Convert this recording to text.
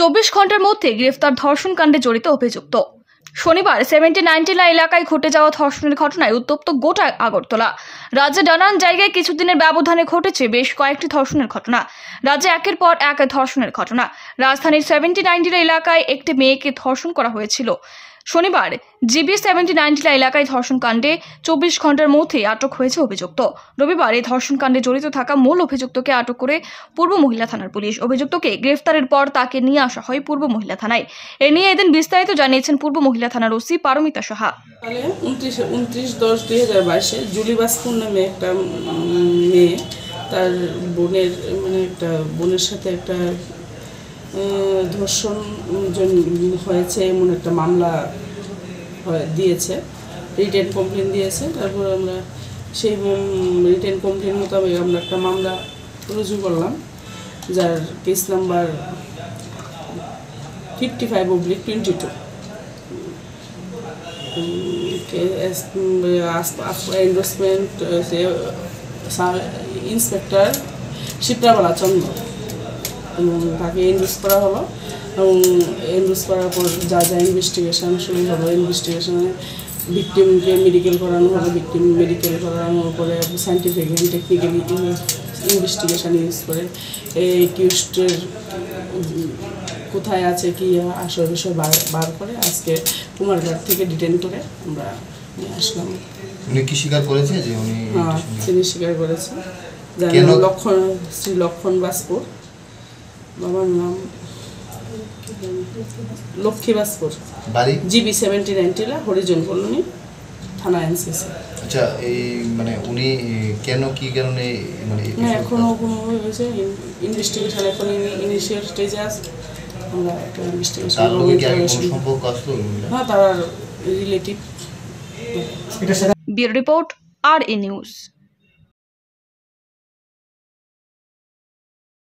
চব্বিশ ঘণ্টার মধ্যে গ্রেফতার ধর্ষণ কাণ্ডে জড়িত অভিযুক্ত। শনিবার সেভেন্টি নাইনটিলা এলাকায় ঘটে যাওয়া ধর্ষণের ঘটনায় উত্তপ্ত গোটা আগরতলা। রাজ্যে নানান জায়গায় কিছুদিনের ব্যবধানে ঘটেছে বেশ কয়েকটি ধর্ষণের ঘটনা। রাজ্যে একের পর এক ধর্ষণের ঘটনা। রাজধানীর সেভেন্টি নাইনটিলা এলাকায় একটি মেয়েকে ধর্ষণ করা হয়েছিল। শনিবার জিবি সেভেন্টি নাইনটিলা এলাকায় ধর্ষণকাণ্ডে চব্বিশ ঘণ্টার মধ্যে আটক হয়েছে অভিযুক্ত। রবিবার এই ধর্ষণকাণ্ডে জড়িত থাকা মূল অভিযুক্তকে আটক করে পূর্ব মহিলা থানার পুলিশ। অভিযুক্তকে গ্রেফতারের পর তাকে নিয়ে আসা হয় পূর্ব মহিলা থানায়। এ নিয়ে এদিন বিস্তারিত জানিয়েছেন পূর্ব মহিলা থানার ওসি পারমিতা সাহা। উনত্রিশ দশ দুই হাজার বাইশে জুলি বাসপুর নামে একটা মেয়ে, তার বোনের মানে একটা বোনের সাথে একটা ধর্ষণ হয়েছে, এমন একটা মামলা দিয়েছে। রিটেন কমপ্লেন দিয়েছে, তারপর আমরা সেই রিটেন কমপ্লেন মোতাবেক আমরা একটা মামলা রুজু করলাম, যার case number fifty five oblique twenty two endorsement inspector Shiprabala Chandra. তাকে এন্ডোস করা হলো এবং এন্ডোস করার পর যা যা ইনভেস্টিগেশন শুরু হলো ইনভেস্টিগেশনে ভিকটিমকে মেডিকেল করানো হলো ভিকটিম মেডিকেল করানোর পরে scientific and technically investigation use করে। এই কিউস্টের কোথায় আছে কি আসল বিষয় বার বার করে আজকে কুমারঘাট থেকে ডিটেন করে আমরা নিয়ে আসলাম। উনি কি স্বীকার করেছে যে উনি হ্যাঁ তিনি স্বীকার করেছে যার? লক্ষণ শ্রী লক্ষণ বাসপুর বাবার নাম? লক্ষ্মী বাসপুর বাড়ি? জিবি সেভেন্টি নাইনটিলা হরিজন কলোনি থানা এনসিসি। আচ্ছা এই মানে উনি কেন কি কারণে মানে না এখনও কোনো হয়েছে। ইনভেস্টিগেশন এখন ইনিশিয়াল স্টেজে আছে। আমরা একটা ইনভেস্টিগেশন তার লোকে কি কোনো সম্পর্ক আসলো হ্যাঁ তার রিলেটিভ ব্যুরো রিপোর্ট আর এ নিউজ।